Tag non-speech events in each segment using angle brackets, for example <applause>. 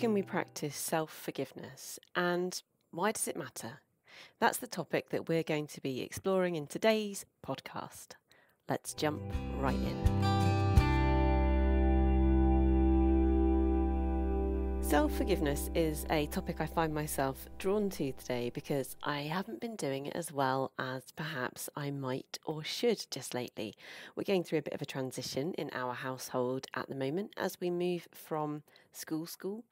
can we practice self forgiveness and why does it matter? That's the topic that we're going to be exploring in today's podcast. Let's jump right in. Self forgiveness is a topic I find myself drawn to today because I haven't been doing it as well as perhaps I might or should just lately. We're going through a bit of a transition in our household at the moment as we move from school school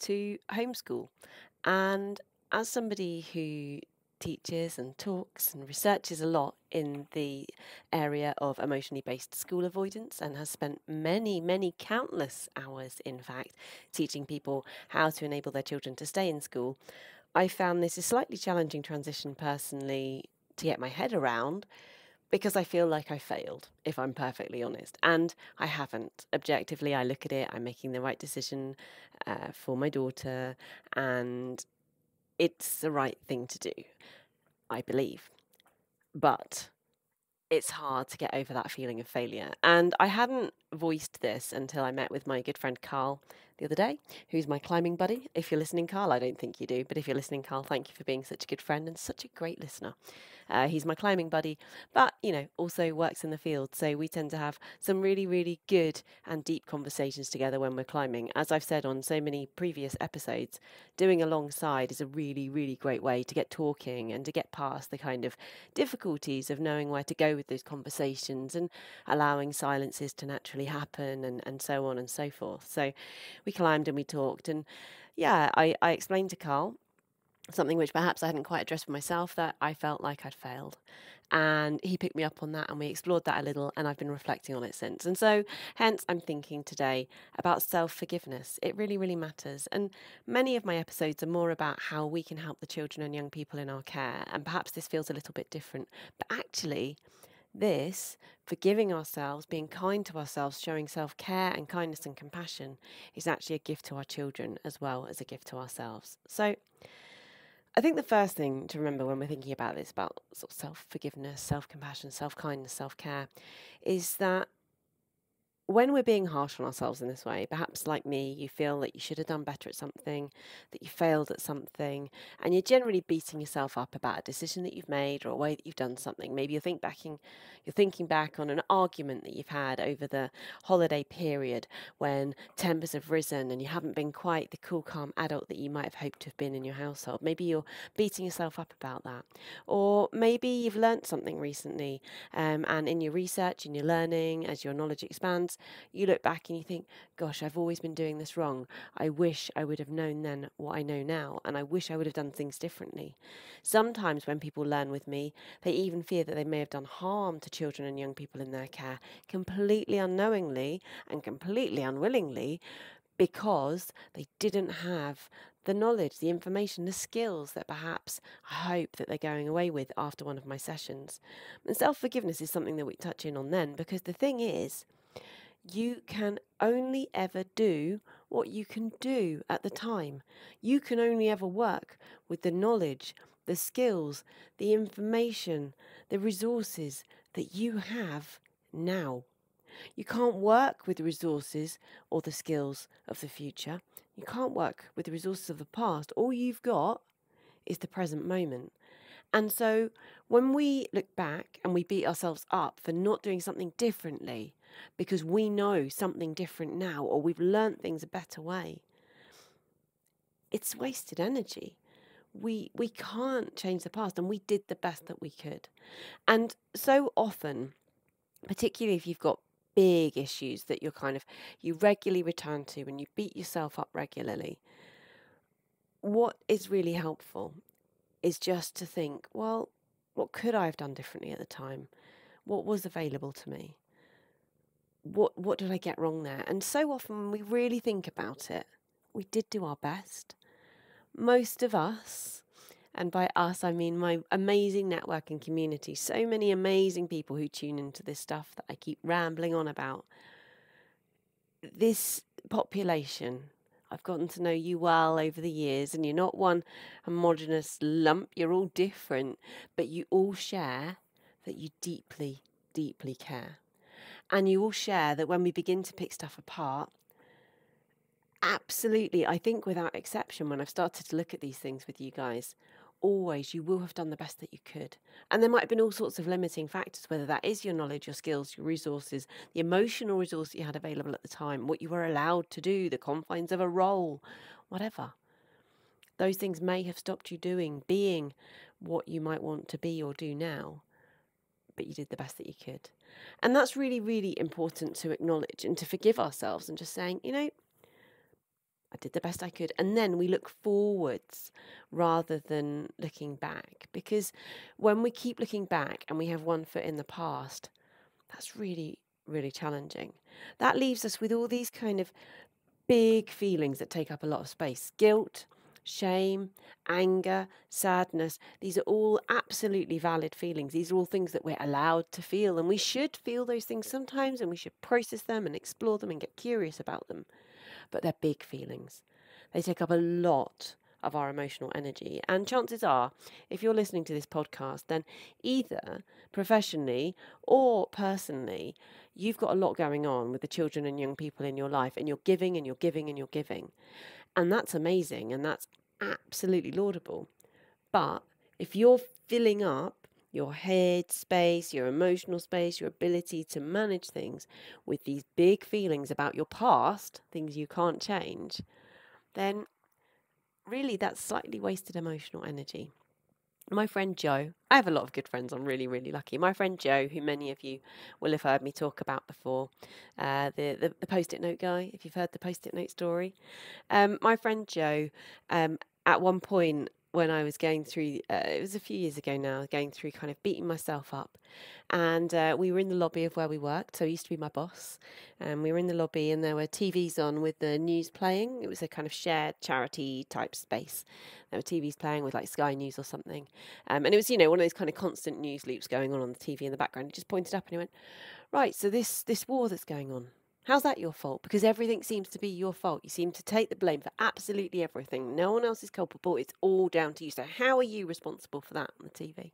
to homeschool. And as somebody who teaches and talks and researches a lot in the area of emotionally based school avoidance and has spent many, many countless hours, in fact, teaching people how to enable their children to stay in school. I found this a slightly challenging transition personally to get my head around because I feel like I failed, if I'm perfectly honest. And I haven't. Objectively, I look at it, I'm making the right decision uh, for my daughter, and it's the right thing to do, I believe. But it's hard to get over that feeling of failure. And I hadn't voiced this until I met with my good friend Carl the other day, who's my climbing buddy. If you're listening, Carl, I don't think you do, but if you're listening, Carl, thank you for being such a good friend and such a great listener. Uh, he's my climbing buddy, but you know, also works in the field. So we tend to have some really, really good and deep conversations together when we're climbing. As I've said on so many previous episodes, doing alongside is a really, really great way to get talking and to get past the kind of difficulties of knowing where to go with those conversations and allowing silences to naturally happen and, and so on and so forth. So we climbed and we talked and yeah, I, I explained to Carl something which perhaps I hadn't quite addressed for myself that I felt like I'd failed. And he picked me up on that and we explored that a little, and I've been reflecting on it since. And so, hence, I'm thinking today about self forgiveness. It really, really matters. And many of my episodes are more about how we can help the children and young people in our care. And perhaps this feels a little bit different. But actually, this, forgiving ourselves, being kind to ourselves, showing self care and kindness and compassion, is actually a gift to our children as well as a gift to ourselves. So, I think the first thing to remember when we're thinking about this, about sort of self forgiveness, self compassion, self kindness, self care, is that when we're being harsh on ourselves in this way, perhaps like me, you feel that you should have done better at something, that you failed at something, and you're generally beating yourself up about a decision that you've made or a way that you've done something. Maybe you're think backing, you're thinking back on an argument that you've had over the holiday period when tempers have risen and you haven't been quite the cool, calm adult that you might have hoped to have been in your household. Maybe you're beating yourself up about that, or maybe you've learnt something recently, um, and in your research, in your learning, as your knowledge expands you look back and you think, gosh, I've always been doing this wrong. I wish I would have known then what I know now, and I wish I would have done things differently. Sometimes when people learn with me, they even fear that they may have done harm to children and young people in their care, completely unknowingly and completely unwillingly, because they didn't have the knowledge, the information, the skills that perhaps I hope that they're going away with after one of my sessions. And self forgiveness is something that we touch in on then because the thing is, you can only ever do what you can do at the time. You can only ever work with the knowledge, the skills, the information, the resources that you have now. You can't work with the resources or the skills of the future. You can't work with the resources of the past. All you've got is the present moment. And so when we look back and we beat ourselves up for not doing something differently because we know something different now or we've learnt things a better way, it's wasted energy. We we can't change the past and we did the best that we could. And so often, particularly if you've got big issues that you're kind of you regularly return to and you beat yourself up regularly, what is really helpful is just to think, well, what could I have done differently at the time? What was available to me? What what did I get wrong there? And so often when we really think about it, we did do our best. Most of us, and by us I mean my amazing networking community, so many amazing people who tune into this stuff that I keep rambling on about. This population I've gotten to know you well over the years, and you're not one homogenous lump. You're all different, but you all share that you deeply, deeply care. And you all share that when we begin to pick stuff apart, absolutely, I think without exception, when I've started to look at these things with you guys, always you will have done the best that you could. And there might have been all sorts of limiting factors, whether that is your knowledge, your skills, your resources, the emotional resource you had available at the time, what you were allowed to do, the confines of a role, whatever. Those things may have stopped you doing, being what you might want to be or do now, but you did the best that you could. And that's really, really important to acknowledge and to forgive ourselves and just saying, you know, I did the best I could. And then we look forwards rather than looking back. Because when we keep looking back and we have one foot in the past, that's really, really challenging. That leaves us with all these kind of big feelings that take up a lot of space guilt, shame, anger, sadness. These are all absolutely valid feelings. These are all things that we're allowed to feel. And we should feel those things sometimes and we should process them and explore them and get curious about them. But they're big feelings, they take up a lot of our emotional energy. And chances are, if you're listening to this podcast, then either professionally or personally, you've got a lot going on with the children and young people in your life, and you're giving and you're giving and you're giving. And that's amazing and that's absolutely laudable. But if you're filling up your head space, your emotional space, your ability to manage things with these big feelings about your past, things you can't change, then really that's slightly wasted emotional energy. My friend Joe, I have a lot of good friends. I'm really, really lucky. My friend Joe, who many of you will have heard me talk about before, uh, the, the, the post it note guy, if you've heard the post it note story. Um, my friend Joe, um, at one point, when I was going through, uh, it was a few years ago now, going through kind of beating myself up. And uh, we were in the lobby of where we worked. So he used to be my boss. And we were in the lobby and there were TVs on with the news playing. It was a kind of shared charity type space. There were TVs playing with like Sky News or something. Um, and it was, you know, one of those kind of constant news loops going on on the TV in the background. He just pointed up and he went, Right, so this, this war that's going on, How's that your fault? Because everything seems to be your fault. You seem to take the blame for absolutely everything. No one else is culpable. It's all down to you. So, how are you responsible for that on the TV?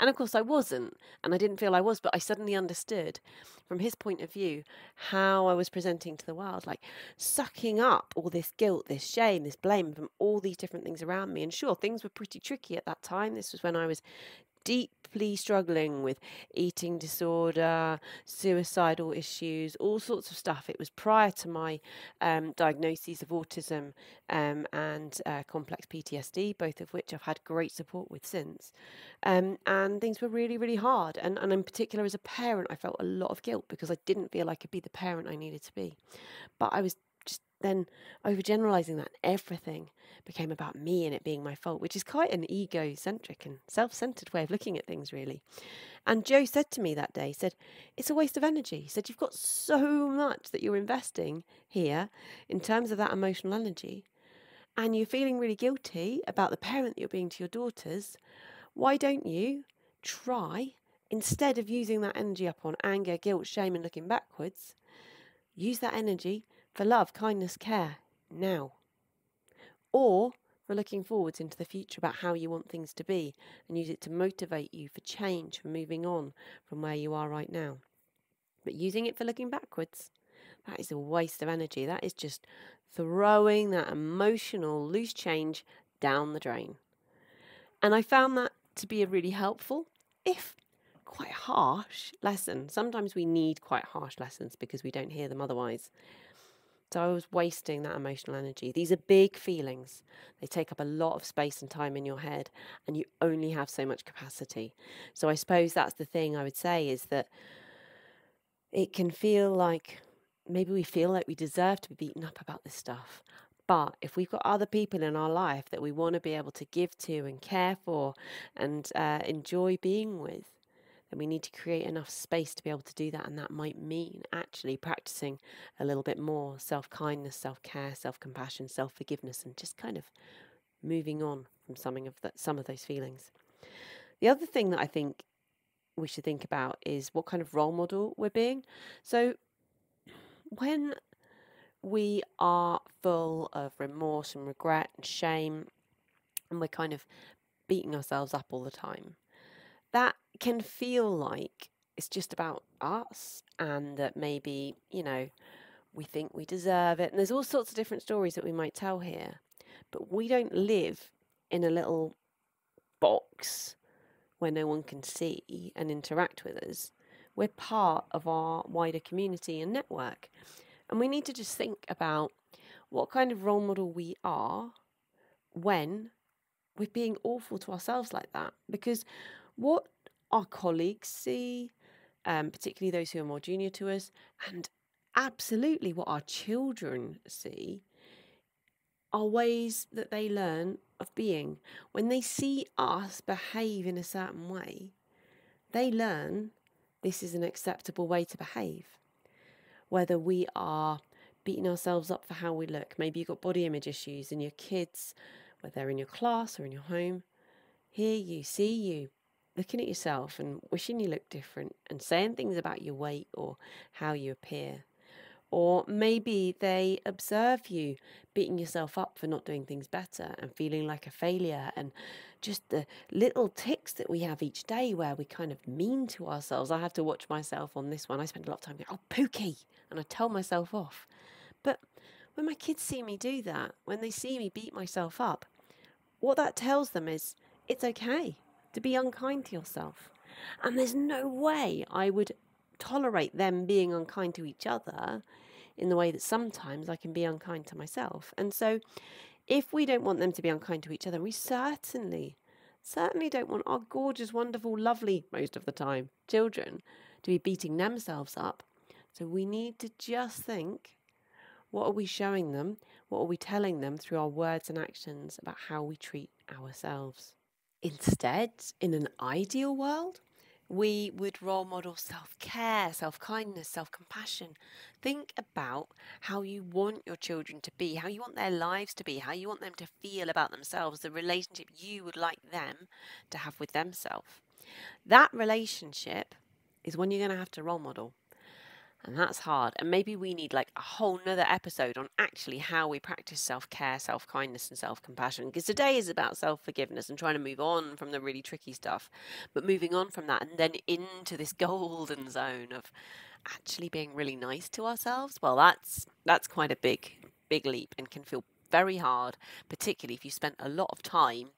And of course, I wasn't, and I didn't feel I was, but I suddenly understood from his point of view how I was presenting to the world, like sucking up all this guilt, this shame, this blame from all these different things around me. And sure, things were pretty tricky at that time. This was when I was deeply struggling with eating disorder, suicidal issues, all sorts of stuff. It was prior to my um, diagnoses of autism um, and uh, complex PTSD, both of which I've had great support with since. Um, and things were really, really hard. And, and in particular, as a parent, I felt a lot of guilt because I didn't feel I could be the parent I needed to be. But I was then overgeneralizing that everything became about me and it being my fault, which is quite an egocentric and self centered way of looking at things, really. And Joe said to me that day, he said, It's a waste of energy. He said, You've got so much that you're investing here in terms of that emotional energy, and you're feeling really guilty about the parent that you're being to your daughters. Why don't you try, instead of using that energy up on anger, guilt, shame, and looking backwards, use that energy for love, kindness, care now? or for looking forwards into the future about how you want things to be and use it to motivate you for change, for moving on from where you are right now. But using it for looking backwards, that is a waste of energy. That is just throwing that emotional loose change down the drain. And I found that to be a really helpful, if quite harsh lesson. Sometimes we need quite harsh lessons because we don't hear them otherwise. So I was wasting that emotional energy. These are big feelings. They take up a lot of space and time in your head, and you only have so much capacity. So I suppose that's the thing I would say is that it can feel like maybe we feel like we deserve to be beaten up about this stuff. But if we've got other people in our life that we want to be able to give to and care for and uh, enjoy being with, then we need to create enough space to be able to do that. And that might mean actually practicing a little bit more self kindness, self care, self compassion, self forgiveness, and just kind of moving on from some of, that, some of those feelings. The other thing that I think we should think about is what kind of role model we're being. So when we are full of remorse and regret and shame, and we're kind of beating ourselves up all the time, that can feel like it's just about us and that maybe, you know, we think we deserve it. And there's all sorts of different stories that we might tell here. But we don't live in a little box where no one can see and interact with us. We're part of our wider community and network. And we need to just think about what kind of role model we are when we're being awful to ourselves like that. Because what our colleagues see, um, particularly those who are more junior to us, and absolutely what our children see are ways that they learn of being. When they see us behave in a certain way, they learn this is an acceptable way to behave. Whether we are beating ourselves up for how we look, maybe you've got body image issues, and your kids, whether they're in your class or in your home, hear you, see you, looking at yourself and wishing you looked different and saying things about your weight or how you appear. Or maybe they observe you beating yourself up for not doing things better and feeling like a failure. And just the little ticks that we have each day where we kind of mean to ourselves. I have to watch myself on this one. I spend a lot of time going, oh, Pooky. And I tell myself off. But when my kids see me do that, when they see me beat myself up, what that tells them is it's okay to be unkind to yourself. And there's no way I would tolerate them being unkind to each other in the way that sometimes I can be unkind to myself. And so, if we don't want them to be unkind to each other, we certainly, certainly don't want our gorgeous, wonderful, lovely, most of the time, children to be beating themselves up. So, we need to just think what are we showing them? What are we telling them through our words and actions about how we treat ourselves? Instead, in an ideal world, we would role model self care, self kindness, self compassion. Think about how you want your children to be, how you want their lives to be, how you want them to feel about themselves, the relationship you would like them to have with themselves. That relationship is one you're going to have to role model. And that's hard. And maybe we need like a whole nother episode on actually how we practice self care, self kindness, and self compassion. Because today is about self forgiveness and trying to move on from the really tricky stuff. But moving on from that and then into this <laughs> golden zone of actually being really nice to ourselves, well, that's that's quite a big, big leap and can feel very hard, particularly if you spent a lot of time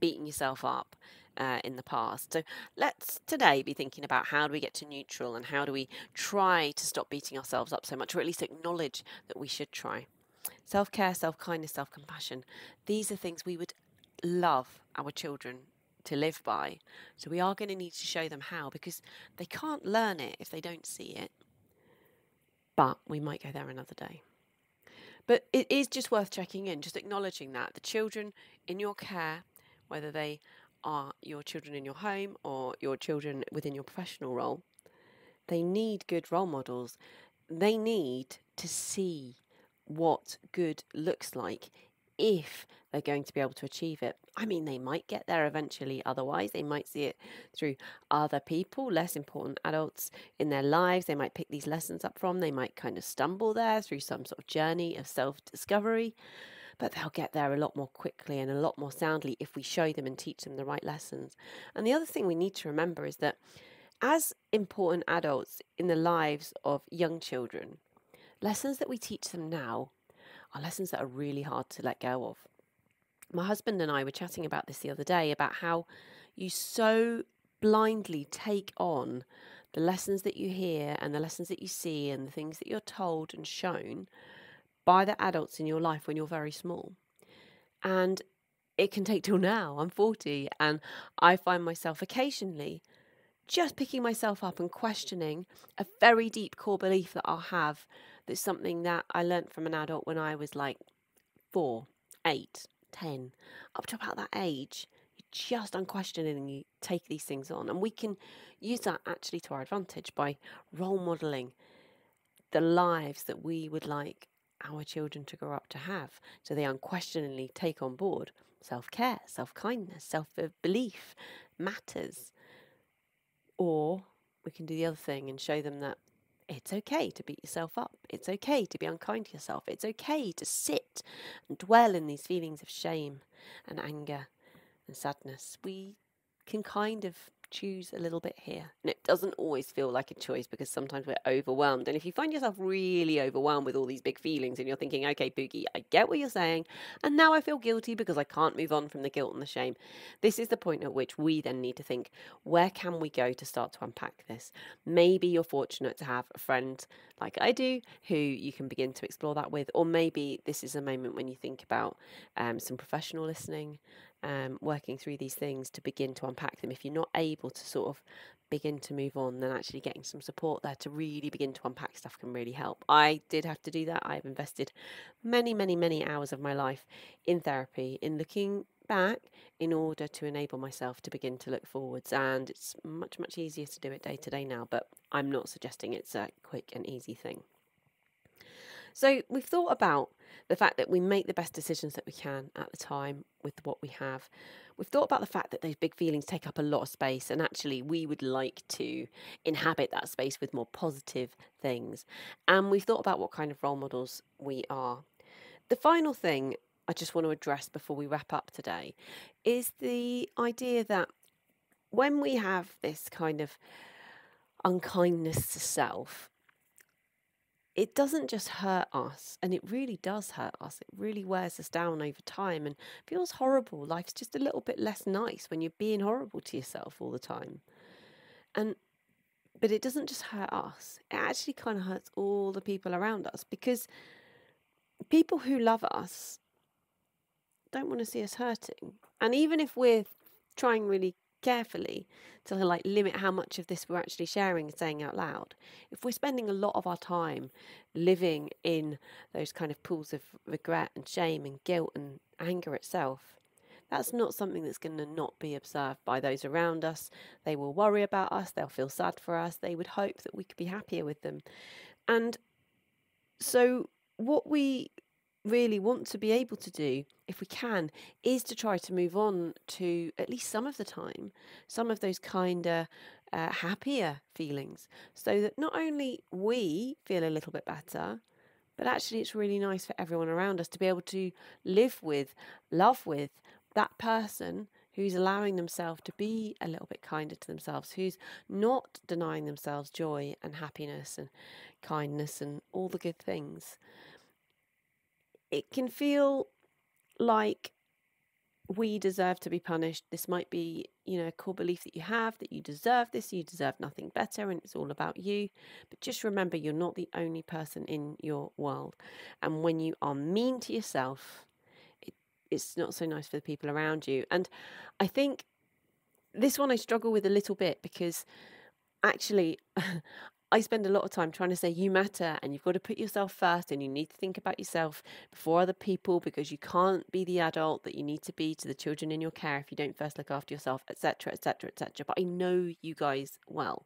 beating yourself up uh, in the past. So let's today be thinking about how do we get to neutral and how do we try to stop beating ourselves up so much, or at least acknowledge that we should try. Self care, self kindness, self compassion. These are things we would love our children to live by. So we are going to need to show them how because they can't learn it if they don't see it. But we might go there another day. But it is just worth checking in, just acknowledging that the children in your care, whether they are your children in your home or your children within your professional role, they need good role models. They need to see what good looks like if they're going to be able to achieve it. I mean, they might get there eventually, otherwise, they might see it through other people, less important adults in their lives. They might pick these lessons up from, they might kind of stumble there through some sort of journey of self discovery but they'll get there a lot more quickly and a lot more soundly if we show them and teach them the right lessons. And the other thing we need to remember is that as important adults in the lives of young children, lessons that we teach them now are lessons that are really hard to let go of. My husband and I were chatting about this the other day about how you so blindly take on the lessons that you hear and the lessons that you see and the things that you're told and shown by the adults in your life when you're very small. And it can take till now. I'm 40 and I find myself occasionally just picking myself up and questioning a very deep core belief that I'll have that's something that I learnt from an adult when I was like four, eight, ten, up to about that age. You just unquestioningly take these things on. And we can use that actually to our advantage by role modeling the lives that we would like our children to grow up to have. So they unquestioningly take on board self care, self kindness, self belief matters. Or we can do the other thing and show them that it's okay to beat yourself up. It's okay to be unkind to yourself. It's okay to sit and dwell in these feelings of shame and anger and sadness. We can kind of choose a little bit here. And it doesn't always feel like a choice because sometimes we're overwhelmed. And if you find yourself really overwhelmed with all these big feelings and you're thinking, okay, Pooky, I get what you're saying, and now I feel guilty because I can't move on from the guilt and the shame, this is the point at which we then need to think, where can we go to start to unpack this? Maybe you're fortunate to have a friend like I do who you can begin to explore that with, or maybe this is a moment when you think about um, some professional listening um, working through these things to begin to unpack them. If you're not able to sort of begin to move on, then actually getting some support there to really begin to unpack stuff can really help. I did have to do that. I've invested many, many, many hours of my life in therapy, in looking back in order to enable myself to begin to look forwards. And it's much, much easier to do it day to day now, but I'm not suggesting it's a quick and easy thing. So we've thought about the fact that we make the best decisions that we can at the time with what we have. We've thought about the fact that those big feelings take up a lot of space, and actually, we would like to inhabit that space with more positive things. And we've thought about what kind of role models we are. The final thing I just want to address before we wrap up today is the idea that when we have this kind of unkindness to self, it doesn't just hurt us, and it really does hurt us. It really wears us down over time and feels horrible. Life's just a little bit less nice when you're being horrible to yourself all the time. And but it doesn't just hurt us. It actually kind of hurts all the people around us because people who love us don't want to see us hurting. And even if we're trying really carefully to like limit how much of this we're actually sharing and saying out loud. If we're spending a lot of our time living in those kind of pools of regret and shame and guilt and anger itself, that's not something that's going to not be observed by those around us. They will worry about us, they'll feel sad for us, they would hope that we could be happier with them. And so, what we really want to be able to do, if we can, is to try to move on to at least some of the time, some of those kinder, uh, happier feelings, so that not only we feel a little bit better, but actually it's really nice for everyone around us to be able to live with, love with that person who's allowing themselves to be a little bit kinder to themselves, who's not denying themselves joy and happiness and kindness and all the good things it can feel like we deserve to be punished. This might be, you know, a core belief that you have that you deserve this, you deserve nothing better, and it's all about you. But just remember, you're not the only person in your world. And when you are mean to yourself, it, it's not so nice for the people around you. And I think this one I struggle with a little bit because actually <laughs> I spend a lot of time trying to say you matter and you've got to put yourself first and you need to think about yourself before other people because you can't be the adult that you need to be to the children in your care if you don't first look after yourself, etc., etc., etc. But I know you guys well.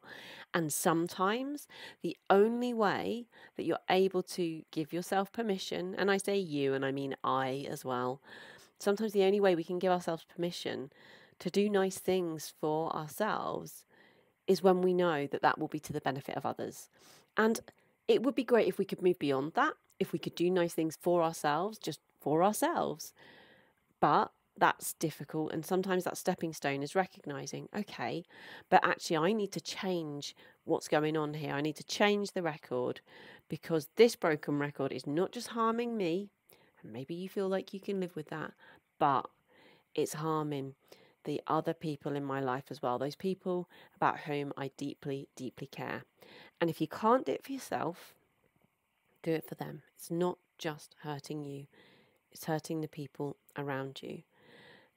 And sometimes the only way that you're able to give yourself permission, and I say you and I mean I as well, sometimes the only way we can give ourselves permission to do nice things for ourselves is when we know that that will be to the benefit of others. And it would be great if we could move beyond that, if we could do nice things for ourselves, just for ourselves. But that's difficult. And sometimes that stepping stone is recognizing, okay, but actually, I need to change what's going on here. I need to change the record because this broken record is not just harming me. And maybe you feel like you can live with that, but it's harming the other people in my life as well, those people about whom I deeply, deeply care. And if you can't do it for yourself, do it for them. It's not just hurting you, it's hurting the people around you.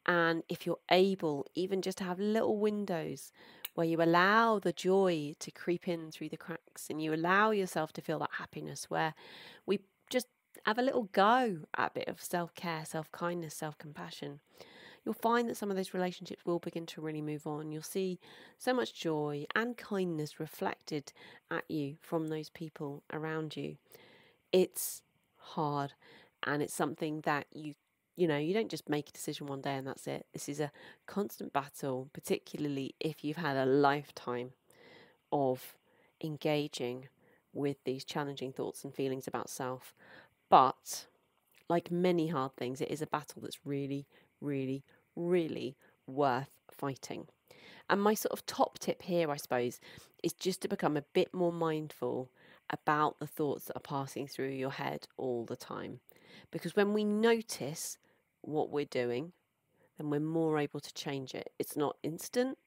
And if you're able, even just to have little windows where you allow the joy to creep in through the cracks and you allow yourself to feel that happiness, where we just have a little go at a bit of self care, self kindness, self compassion you'll find that some of those relationships will begin to really move on. You'll see so much joy and kindness reflected at you from those people around you. It's hard and it's something that you you know, you don't just make a decision one day and that's it. This is a constant battle, particularly if you've had a lifetime of engaging with these challenging thoughts and feelings about self. But like many hard things, it is a battle that's really, really, really worth fighting. And my sort of top tip here, I suppose, is just to become a bit more mindful about the thoughts that are passing through your head all the time. Because when we notice what we're doing, then we're more able to change it. It's not instant,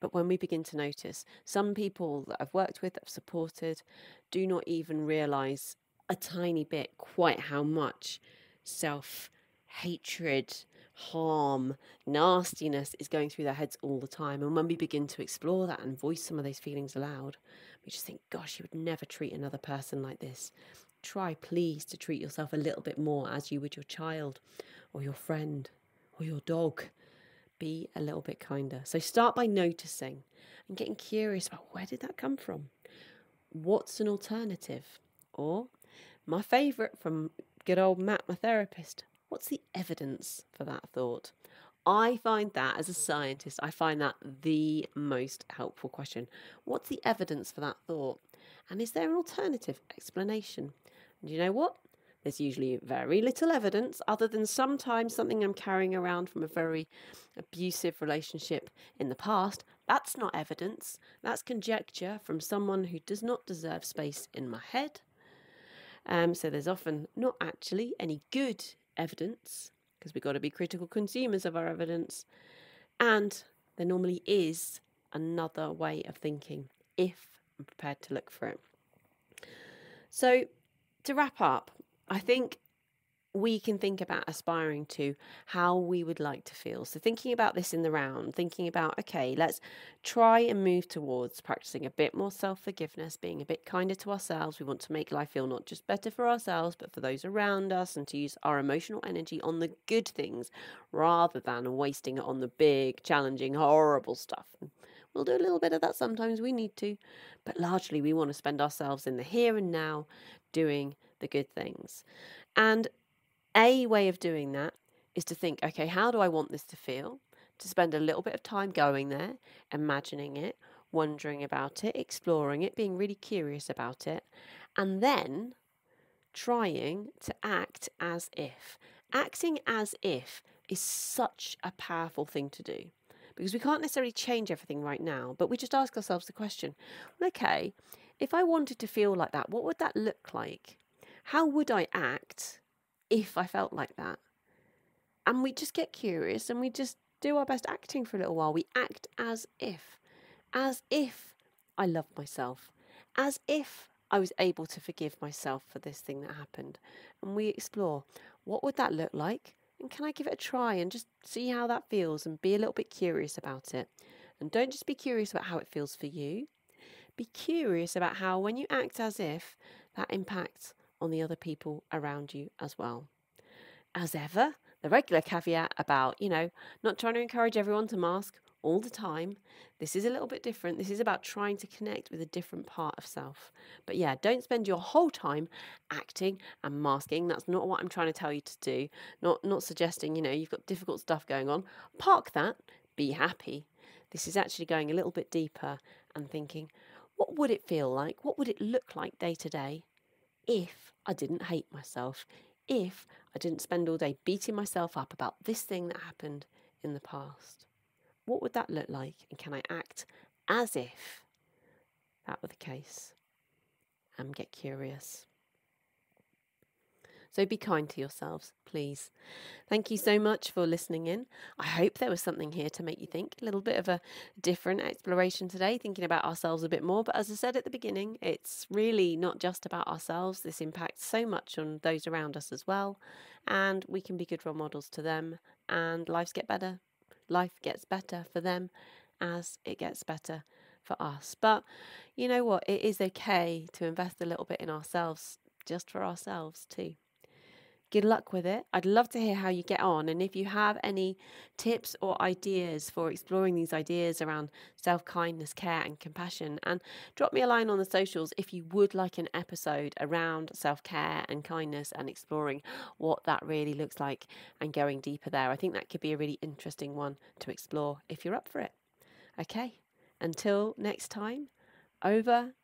but when we begin to notice, some people that I've worked with, that I've supported, do not even realize a tiny bit quite how much self hatred, harm, nastiness is going through their heads all the time. And when we begin to explore that and voice some of those feelings aloud, we just think, gosh, you would never treat another person like this. Try, please, to treat yourself a little bit more as you would your child or your friend or your dog. Be a little bit kinder. So start by noticing and getting curious about where did that come from? What's an alternative? Or my favourite from good old Matt, my therapist, what's the evidence for that thought? I find that as a scientist, I find that the most helpful question. What's the evidence for that thought? And is there an alternative explanation? And you know what? There's usually very little evidence other than sometimes something I'm carrying around from a very abusive relationship in the past. That's not evidence. That's conjecture from someone who does not deserve space in my head. Um, so there's often not actually any good evidence because we've got to be critical consumers of our evidence. And there normally is another way of thinking if I'm prepared to look for it. So, to wrap up, I think we can think about aspiring to how we would like to feel. So, thinking about this in the round, thinking about, okay, let's try and move towards practicing a bit more self forgiveness, being a bit kinder to ourselves. We want to make life feel not just better for ourselves, but for those around us, and to use our emotional energy on the good things rather than wasting it on the big, challenging, horrible stuff. We'll do a little bit of that sometimes, we need to, but largely we want to spend ourselves in the here and now doing the good things. And a way of doing that is to think, okay, how do I want this to feel? To spend a little bit of time going there, imagining it, wondering about it, exploring it, being really curious about it, and then trying to act as if. Acting as if is such a powerful thing to do because we can't necessarily change everything right now, but we just ask ourselves the question okay, if I wanted to feel like that, what would that look like? How would I act if I felt like that. And we just get curious and we just do our best acting for a little while. We act as if, as if I love myself, as if I was able to forgive myself for this thing that happened. And we explore what would that look like? And can I give it a try and just see how that feels and be a little bit curious about it? And don't just be curious about how it feels for you. Be curious about how, when you act as if, that impacts on the other people around you as well. As ever, the regular caveat about, you know, not trying to encourage everyone to mask all the time. This is a little bit different. This is about trying to connect with a different part of self. But yeah, don't spend your whole time acting and masking. That's not what I'm trying to tell you to do. Not not suggesting, you know, you've got difficult stuff going on. Park that. Be happy. This is actually going a little bit deeper and thinking, what would it feel like? What would it look like day to day if I didn't hate myself, if I didn't spend all day beating myself up about this thing that happened in the past. What would that look like? And can I act as if that were the case? And get curious. So be kind to yourselves, please. Thank you so much for listening in. I hope there was something here to make you think. A little bit of a different exploration today, thinking about ourselves a bit more. But as I said at the beginning, it's really not just about ourselves. This impacts so much on those around us as well. And we can be good role models to them, and lives get better. Life gets better for them as it gets better for us. But you know what? It is okay to invest a little bit in ourselves, just for ourselves too. Good luck with it. I'd love to hear how you get on. And if you have any tips or ideas for exploring these ideas around self kindness, care, and compassion, and drop me a line on the socials if you would like an episode around self care and kindness and exploring what that really looks like and going deeper there. I think that could be a really interesting one to explore if you're up for it. Okay, until next time, over